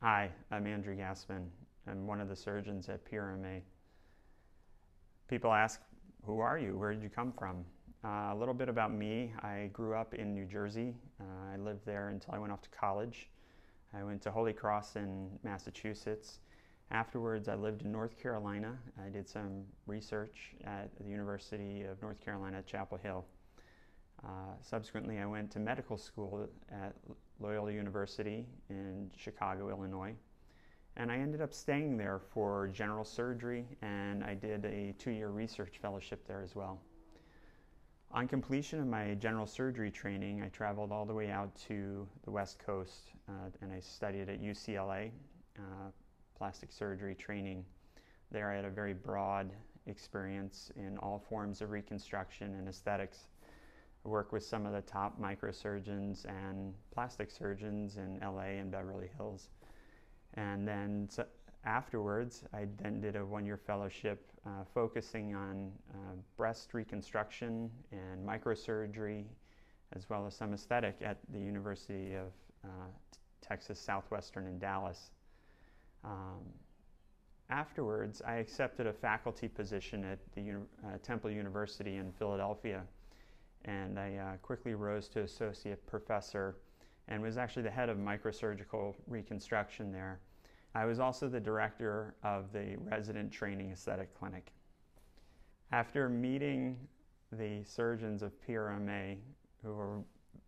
Hi, I'm Andrew Gassman. I'm one of the surgeons at PRMA. People ask, who are you? Where did you come from? Uh, a little bit about me. I grew up in New Jersey. Uh, I lived there until I went off to college. I went to Holy Cross in Massachusetts. Afterwards, I lived in North Carolina. I did some research at the University of North Carolina at Chapel Hill. Uh, subsequently, I went to medical school at Loyola University in Chicago, Illinois. And I ended up staying there for general surgery, and I did a two year research fellowship there as well. On completion of my general surgery training, I traveled all the way out to the West Coast uh, and I studied at UCLA, uh, plastic surgery training. There, I had a very broad experience in all forms of reconstruction and aesthetics. I worked with some of the top microsurgeons and plastic surgeons in LA and Beverly Hills. And then so afterwards, I then did a one year fellowship uh, focusing on uh, breast reconstruction and microsurgery, as well as some aesthetic at the University of uh, Texas Southwestern in Dallas. Um, afterwards, I accepted a faculty position at the uh, Temple University in Philadelphia and I uh, quickly rose to associate professor and was actually the head of microsurgical reconstruction there. I was also the director of the resident training aesthetic clinic. After meeting the surgeons of PRMA, who were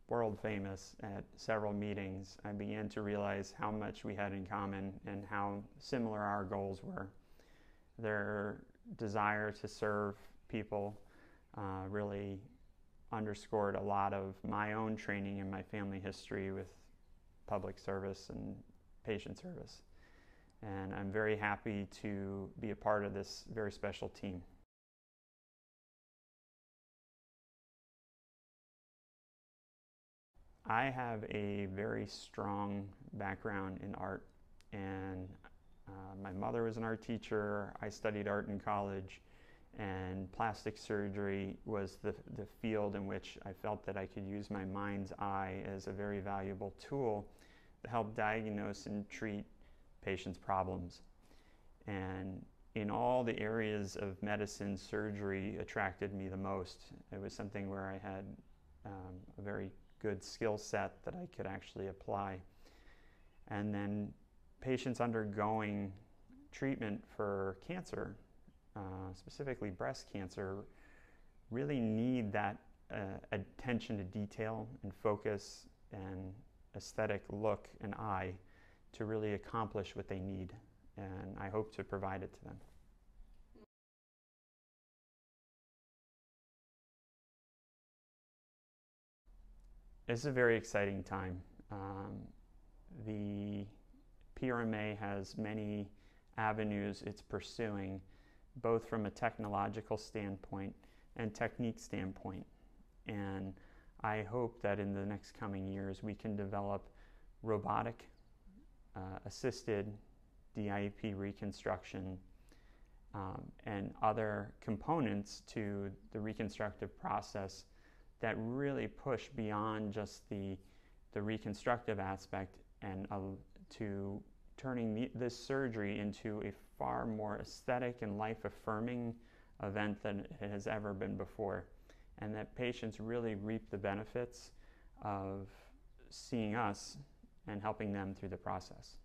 world famous at several meetings, I began to realize how much we had in common and how similar our goals were. Their desire to serve people uh, really underscored a lot of my own training and my family history with public service and patient service. And I'm very happy to be a part of this very special team. I have a very strong background in art, and uh, my mother was an art teacher. I studied art in college, and plastic surgery was the, the field in which I felt that I could use my mind's eye as a very valuable tool to help diagnose and treat patients' problems. And in all the areas of medicine, surgery attracted me the most. It was something where I had um, a very good skill set that I could actually apply. And then patients undergoing treatment for cancer uh, specifically breast cancer, really need that uh, attention to detail and focus and aesthetic look and eye to really accomplish what they need. And I hope to provide it to them. It's a very exciting time. Um, the PRMA has many avenues it's pursuing both from a technological standpoint and technique standpoint. And I hope that in the next coming years we can develop robotic uh, assisted DIEP reconstruction um, and other components to the reconstructive process that really push beyond just the, the reconstructive aspect and uh, to turning the, this surgery into a far more aesthetic and life affirming event than it has ever been before. And that patients really reap the benefits of seeing us and helping them through the process.